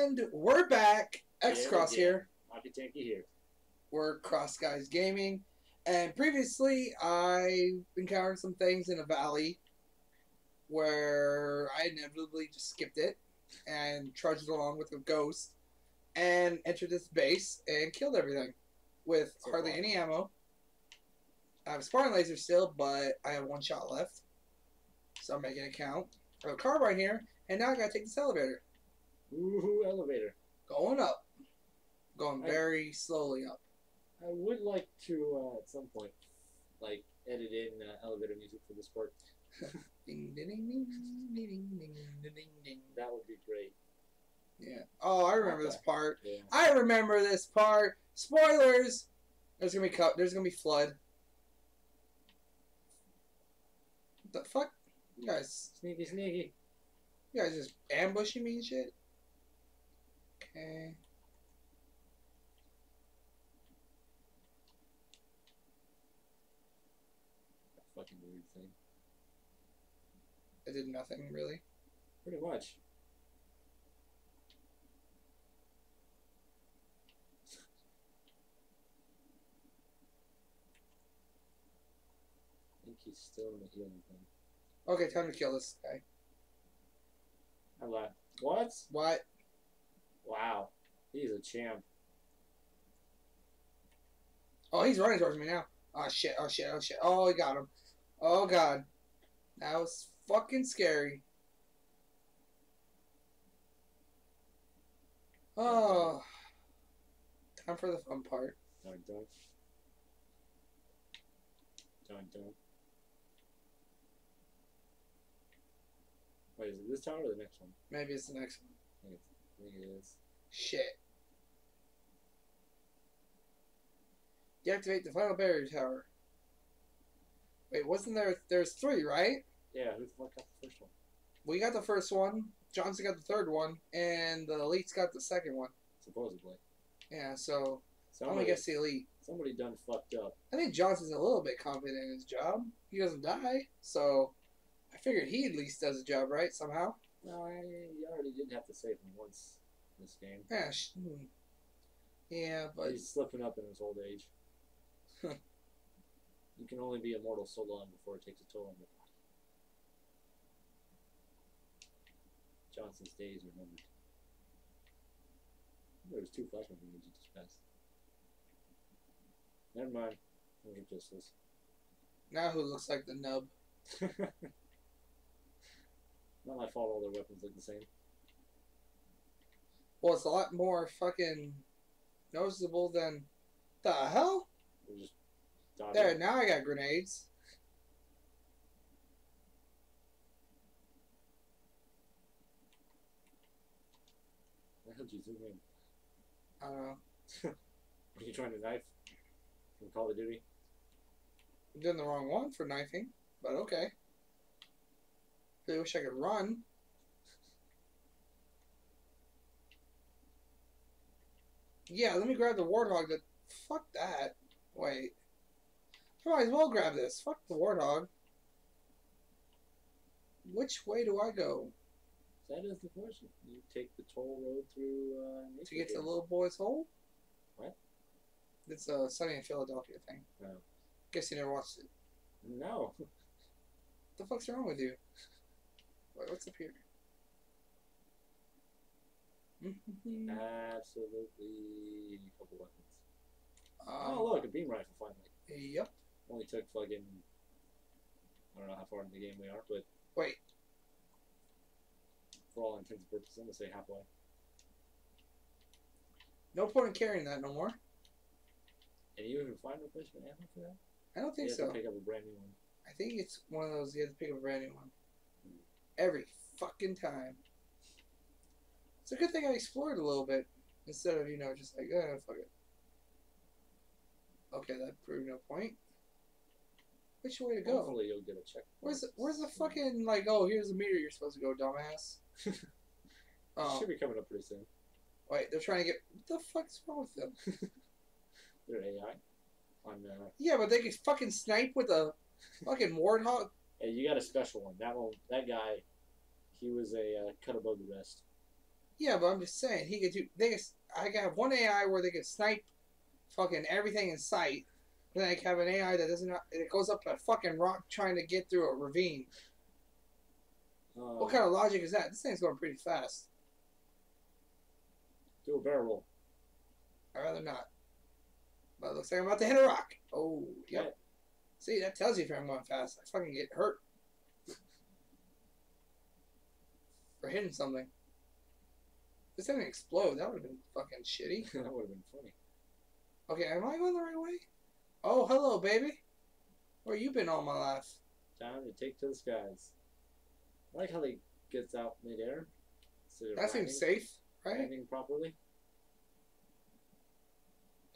And we're back. X Cross here. Tanky here. We're Cross Skies Gaming. And previously, I encountered some things in a valley where I inevitably just skipped it and trudged along with a ghost and entered this base and killed everything with So hardly far. any ammo. I have a Spartan laser still, but I have one shot left. So I'm making it count. I have a carbine here, and now I gotta take this elevator. Ooh, elevator. Going up. Going very I, slowly up. I would like to, uh, at some point, like, edit in uh, elevator music for this part. ding, ding, ding, ding, ding, ding, ding, ding. That would be great. Yeah. Oh, I remember okay. this part. Yeah. I remember this part. Spoilers. There's gonna be cut. There's gonna be flood. The fuck, you guys? Sneaky, sneaky. You guys just ambushing me and shit. Okay. Fucking weird thing. I did nothing really. Pretty much. I think he's still in the healing thing. Okay, time to kill this guy. I laughed. What? What? Wow. He's a champ. Oh, he's running towards me now. Oh shit! Oh shit! Oh shit! Oh, he got him. Oh god, that was fucking scary. Oh, time for the fun part. Dun dun. Dun dun. Wait, is it this tower or the next one? Maybe it's the next one. I think, it's, I think it is. Shit. Deactivate the final barrier tower. Wait, wasn't there? There's three, right? Yeah, who the fuck got the first one? We got the first one. Johnson got the third one, and the elites got the second one. Supposedly. Yeah, so I'm gonna guess the elite. somebody done fucked up. I think Johnson's a little bit confident in his job. He doesn't die, so I figured he at least does a job right somehow. No, I, you already did have to save him once in this game. Yeah, sh- hmm. yeah, but He's slipping up in his old age. you can only be immortal so long before it takes a toll on your body. Johnson's days are numbered. There was two flashbang grenades you just passed. Never mind. Those are pistols. now who looks like the nub? Not my fault all their weapons look the same. Well, it's a lot more fucking noticeable than the hell. There, now I got grenades. Why how'd you zoom in? I don't know. Are you trying to knife from Call of Duty? I'm doing the wrong one for knifing, but okay. Really wish I could run. Yeah, let me grab the warthog. That fuck that. Wait, I might as well grab this. Fuck the warthog. Which way do I go That is the question. You take the toll road through uh, to get to the little boy's hole? What? It's a Sunny in Philadelphia thing. No. Guess you never watched it. No. What the fuck's wrong with you? Wait, what's up here? Absolutely a couple weapons. Um, oh look, a beam rifle finally. Yep. Only took fucking I don't know how far into the game we are, but Wait, for all intents and purposes, I'm gonna say halfway. no point in carrying that no more. And you even find replacement ammo for that? I don't think you have so. to pick up a brand new one. I think it's one of those you have to pick up a brand new one. Every fucking time. It's a good thing I explored a little bit instead of, you know, just like, eh, fuck it. Okay, that proved no point. Which way to go? Hopefully you'll get a check. Where's the, where's the fucking, like, oh, here's the meter you're supposed to go, dumbass? Oh, Should be coming up pretty soon. wait, they're trying to get, what the fuck's wrong with them? They're AI. On uh, Yeah, but they can fucking snipe with a fucking warthog. hey, you got a special one. That one, that guy, he was a uh, cut above the rest. Yeah, but I'm just saying he could do. They could, I got one AI where they could snipe, fucking everything in sight. Then I have an AI that doesn't. It goes up a fucking rock trying to get through a ravine. Uh, What kind of logic is that? This thing's going pretty fast. Do a barrel roll. I'd rather not. But it looks like I'm about to hit a rock. Oh, yep. Okay. See, that tells you if I'm going fast. I fucking get hurt. For hitting something. This didn't explode. That would have been fucking shitty. that would have been funny. Okay, am I going the right way? Oh, hello, baby. Where you been all my life? Time to take to the skies. I like how they gets out midair. of That seems safe, right? Landing properly.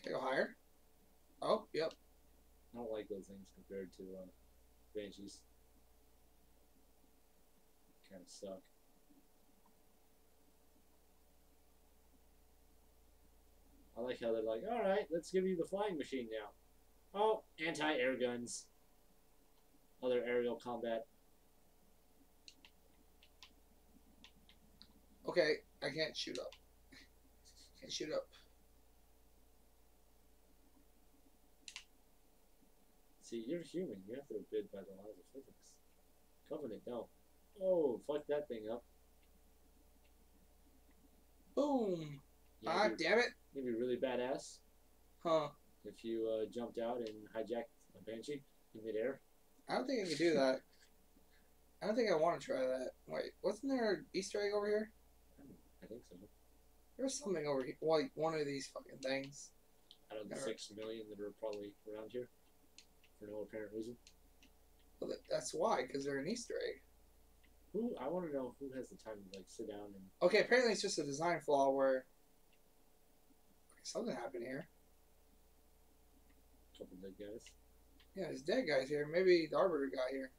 Can I go higher? Oh, yep. I don't like those things compared to uh, banshees. Kind of suck. Like how they're like, all right, let's give you the flying machine now. Oh, anti-air guns. Other aerial combat. Okay, I can't shoot up. Can't shoot up. See, you're human. You have to abide by the laws of physics. Covenant, no. Oh, fuck that thing up. Boom. Yeah, ah, be, damn it. it'd be really badass Huh. if you uh, jumped out and hijacked a banshee in midair. I don't think I can do that. I don't think I want to try that. Wait, wasn't there an Easter egg over here? I think so. There's something over here. Like one of these fucking things. Out of the Never- six million that are probably around here, for no apparent reason. Well, that's why, because they're an Easter egg. Who I want to know who has the time to like sit down and Okay, apparently it's just a design flaw where something happened here. couple dead guys. Yeah, there's dead guys here. Maybe the arbiter got here.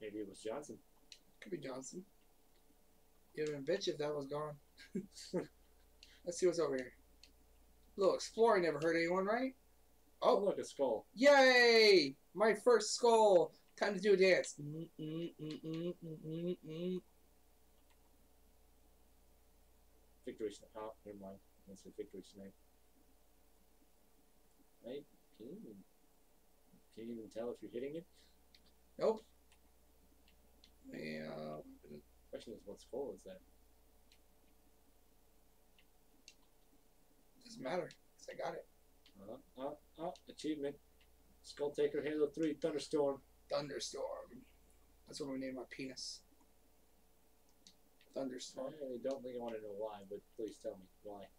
Maybe it was Johnson. Could be Johnson. You'd have been a bitch if that was gone. Let's see what's over here. little exploring never hurt anyone, right? Oh, Oh, look, a skull. yay! My first skull. Time to do a dance. Mm, mm, mm, mm, mm, mm, mm. Victory snipe. Oh, never mind. That's a victory snipe. Right? Can you even, can you even tell if you're hitting it? Nope. Yeah. Question is, what skull is that? Doesn't matter, because I got it. Uh, uh, uh, achievement. Skull Taker Halo 3 Thunderstorm. Thunderstorm. That's what we name my penis. I Thunderstorm. really don't think I want to know why, but please tell me why.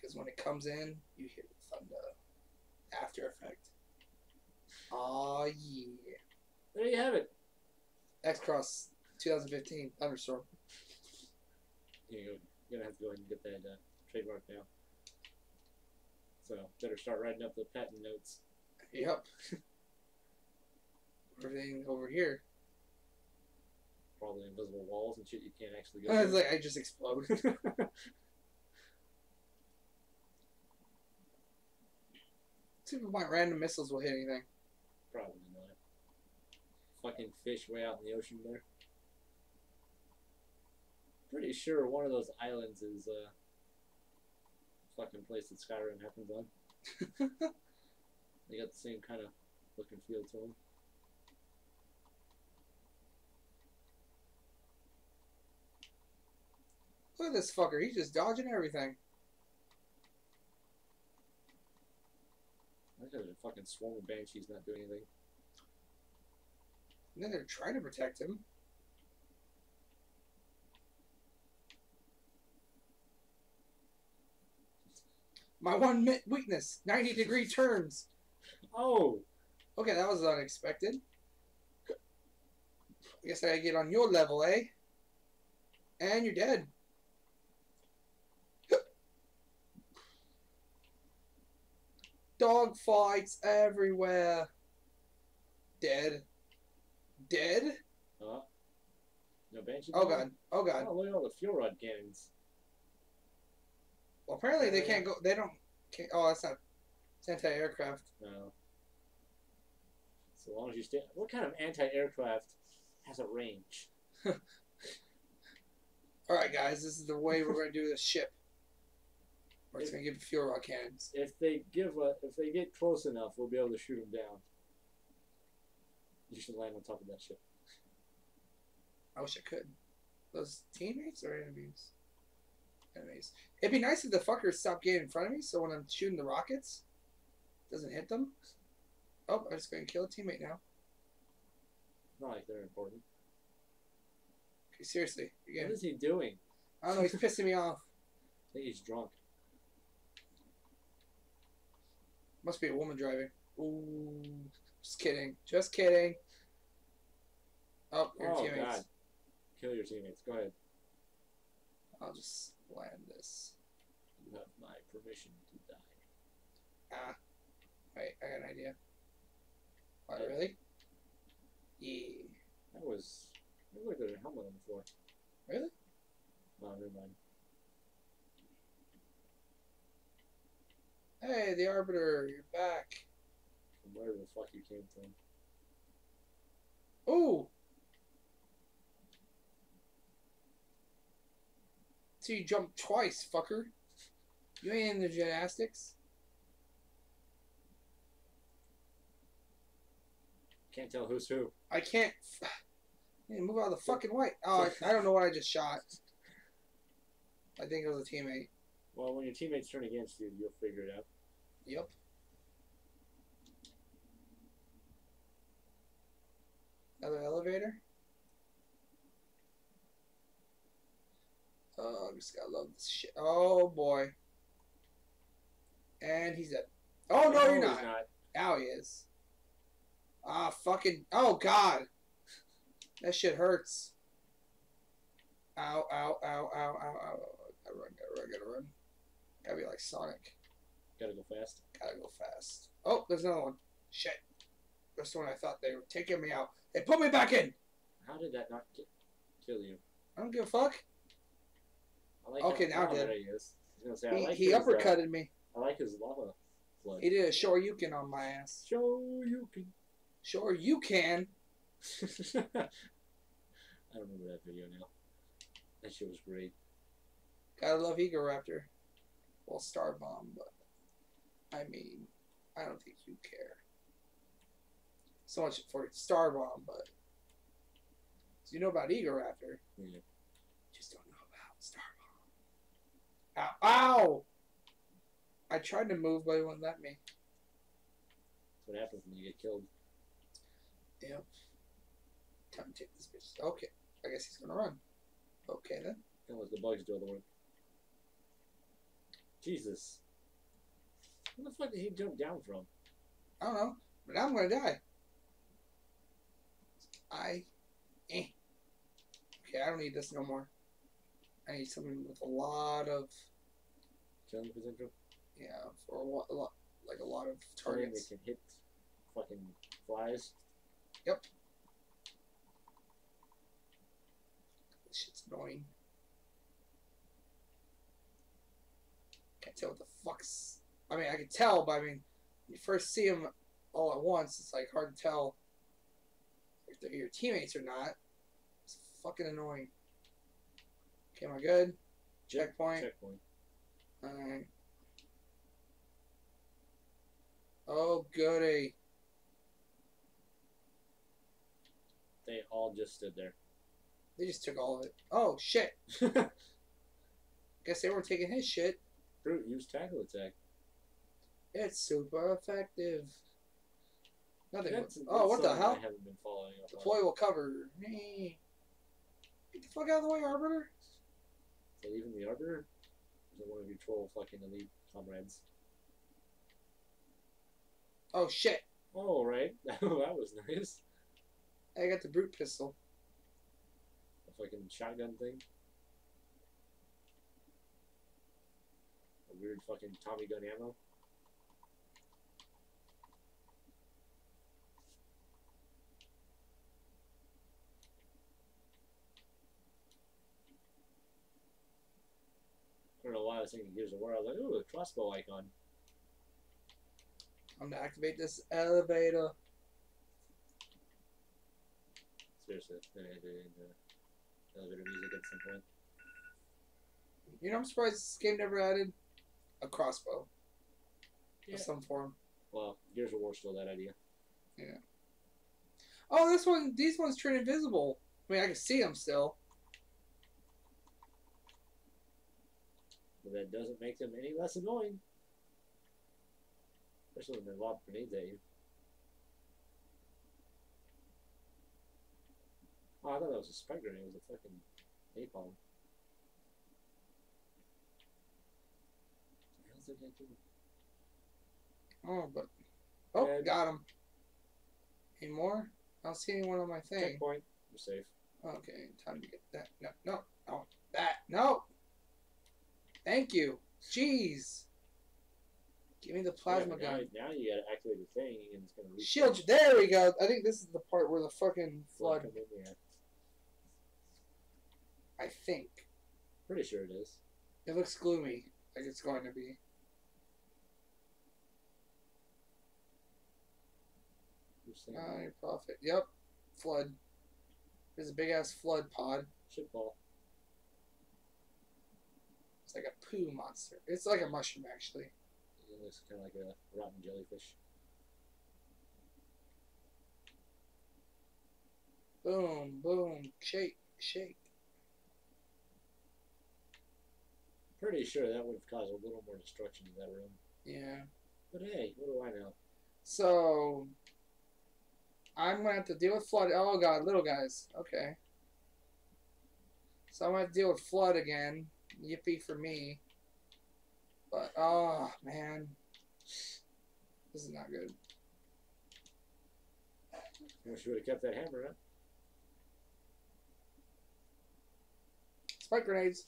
Because when it comes in, you hear the thunder. After effect. Aw, yeah. There you have it. X Cross 2015 Thunderstorm. Here you go. You're gonna have to go ahead and get that uh, trademark now. So better start writing up the patent notes. Yep. Everything over here. Probably invisible walls and shit you can't actually go. I was through. like, I just explode. See if my random missiles will hit anything. Probably not. Fucking fish way out in the ocean there. Pretty sure one of those islands is uh fucking place that Skyrim happens on. They got the same kind of look and feel to them. Look at this fucker. He's just dodging everything. I got a fucking swarm of banshees not doing anything. And then they're trying to protect him. My one weakness 90 degree turns. Oh, Okay, that was unexpected. I guess I get on your level, eh? And you're dead. Dog fights everywhere. Dead. Dead? uh, no banshee. Oh god. Oh god. Oh, look at all the fuel rod cannons. Well, apparently they can't go. They don't. Can't, oh, that's not. It's anti-aircraft. No. So long as you stay. What kind of anti-aircraft has a range? All All right, guys, this is the way we're going to do this ship. We're just to give fuel rod cannons. If they give a, if they get close enough, we'll be able to shoot them down. You should land on top of that ship. I wish I could. Those teammates or enemies? Enemies. It'd be nice if the fuckers stopped getting in front of me, so when I'm shooting the rockets, it doesn't hit them. Oh, I'm just going to kill a teammate now. Not like they're important. Okay, seriously. You're What is he doing? I don't know. He's pissing me off. I think he's drunk. Must be a woman driving. Ooh. Just kidding. Just kidding. Oh, your Oh teammates. God! Kill your teammates. Go ahead. I'll just land this. You have my permission to die. Ah. Wait, I got an idea. What, Yeah. really? Yeah. That was. Looked like there's a helmet on the floor. Really? No, never mind. Hey, the Arbiter, you're back. From wherever the fuck you came from. Ooh! So you jumped twice, fucker. You ain't in the gymnastics. Can't tell who's who. I can't. Hey, move out of the fucking way. Oh, I, I don't know what I just shot. I think it was a teammate. Well, when your teammates turn against you, you'll figure it out. Yep. Another elevator. Oh, I just gotta love this shit. Oh boy. And he's dead. Oh no, you're he's not. Now he is. Ah, fucking. Oh god. That shit hurts. Ow, ow, ow, ow, ow, ow. Gotta run, gotta run, gotta run. Gotta be like Sonic. Gotta go fast. Gotta go fast. Oh, there's another one. Shit. That's the one I thought they were taking me out. They put me back in. How did that not ki- kill you? I don't give a fuck. I like Okay, now oh, did. he is. Say, He, I like he his, uh, uppercutted me. I like his lava flood. He did a Shoryuken on my ass. Can. Sure, you can. I don't remember that video now. That shit was great. Gotta love Egoraptor. Well, Starbomb, but I mean, I don't think you care. So much for Starbomb, but so you know about Egoraptor. Yeah. Just don't know about Star Bomb. Ow! Ow! I tried to move, but it wouldn't let me. That's what happens when you get killed. Yep. Time to take this bitch. Okay. I guess he's gonna run. Okay then. Let the bugs do all the work. Jesus. Where the fuck did he jump down from? I don't know. But I'm gonna die. I eh. Okay, I don't need this no more. I need something with a lot of Killing potential? yeah, for a lot, a lot like a lot of Something that can hit fucking flies. Yep. This shit's annoying. Can't tell what the fuck's. I mean, I can tell, but I mean, when you first see them all at once, it's like hard to tell if they're your teammates or not. It's fucking annoying. Okay, am I good? Checkpoint. Checkpoint. Alright. Oh, goody. They all just stood there. They just took all of it. Oh, shit. Guess they weren't taking his shit. Brute, use tackle attack. It's super effective. Nothing. That's, oh, what the hell? I haven't been following up on. Deploy will cover. Me. Get the fuck out of the way, Arbiter. Is that even the Arbiter? Is it one of your troll fucking elite comrades? Oh, shit. Oh, right. that was nice. I got the brute pistol. A fucking shotgun thing. Weird fucking Tommy gun ammo. I don't know why I was thinking Gears of War. I was like, ooh, a crossbow icon. I'm gonna activate this elevator. Seriously, it's gonna hit elevator music at some point. You know, I'm surprised this game never added a crossbow Yeah. of some form. Well, Gears of War stole that idea. Yeah. Oh, this one, these ones turn invisible. I mean, I can see them still. But that doesn't make them any less annoying. Especially when they lob grenades at you. Oh, I thought that was a spike grenade. It was a fucking napalm. What the hell's that guy doing? Oh, but oh, Dead. got him. Any more? I don't see anyone on my thing. Checkpoint. We're safe. Okay, time to get that. No, no, no, that. No. Thank you. Jeez. Give me the plasma Yeah, now, gun. now you gotta activate the thing and it's gonna reach Shield. you- There we go. I think this is the part where the fucking flood flood. come in there. I think Pretty sure it is. it looks gloomy, like it's going to be. Ah, your profit. Yep. Flood. There's a big ass flood pod. Shit ball. It's like a poo monster. It's like a mushroom, actually. It looks kind of like a rotten jellyfish. Boom, boom, shake, shake. Pretty sure that would have caused a little more destruction in that room. Yeah. But hey, what do I know? So I'm gonna have to deal with flood. Oh god, little guys. Okay. So I'm gonna have to deal with flood again. Yippee for me. But oh man, this is not good. I Wish you would have kept that hammer, huh? Spike grenades.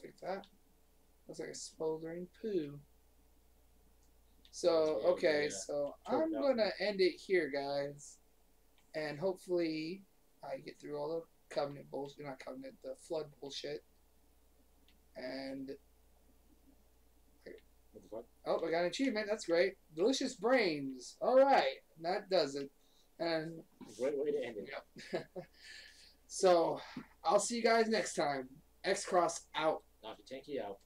Take that. Looks like a smoldering poo. So okay, so I'm gonna end it here, guys, and hopefully I get through all the covenant bullshit, not covenant, the flood bullshit, and What oh, I got an achievement. That's great. Delicious brains. All right, that does it. And Great way to end it. Yep. so I'll see you guys next time. X Cross out. Dr. Tanky out.